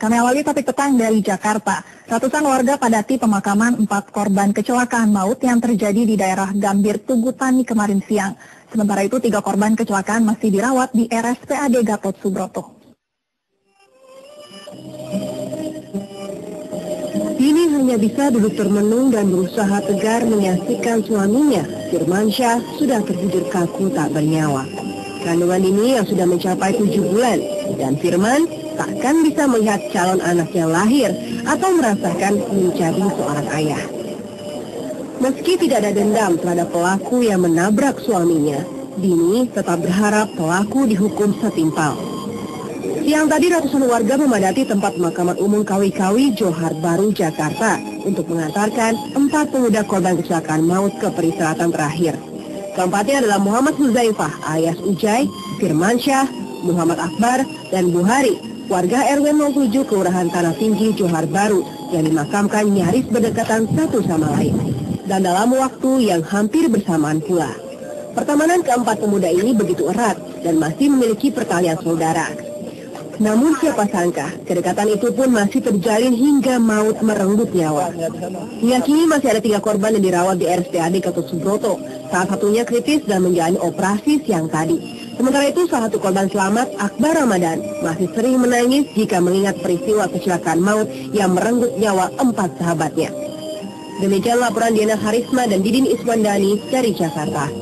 Kami awali topik petang dari Jakarta. Ratusan warga padati pemakaman empat korban kecelakaan maut yang terjadi di daerah Gambir Tugutani kemarin siang. Sementara itu tiga korban kecelakaan masih dirawat di RSPAD Gatot Subroto. Dini hanya bisa duduk termenung dan berusaha tegar menyaksikan suaminya, Firmansyah, sudah tertidur kaku tak bernyawa. Kandungan ini yang sudah mencapai tujuh bulan, dan Firman takkan bisa melihat calon anaknya lahir atau merasakan menjadi seorang ayah. Meski tidak ada dendam terhadap pelaku yang menabrak suaminya, Dini tetap berharap pelaku dihukum setimpal. Siang tadi ratusan warga memadati tempat pemakaman umum Kawi-Kawi, Johar Baru, Jakarta untuk mengantarkan empat pemuda korban kecelakaan maut ke peristirahatan terakhir. Keempatnya adalah Muhammad Huzaifah alias Ujai, Firmansyah, Muhammad Akbar, dan Buhari, warga RW 07 Kelurahan Tanah Tinggi, Johar Baru, yang dimakamkan nyaris berdekatan satu sama lain. Dan dalam waktu yang hampir bersamaan pula. Pertemanan keempat pemuda ini begitu erat dan masih memiliki pertalian saudara. Namun siapa sangka, kedekatan itu pun masih terjalin hingga maut merenggut nyawa. Hingga kini masih ada tiga korban yang dirawat di RSPAD Ketut Subroto. Salah satunya kritis dan menjalani operasi siang tadi. Sementara itu, salah satu korban selamat, Akbar Ramadan, masih sering menangis jika mengingat peristiwa kecelakaan maut yang merenggut nyawa empat sahabatnya. Demikian laporan Diana Harisma dan Didin Iswandani dari Jakarta.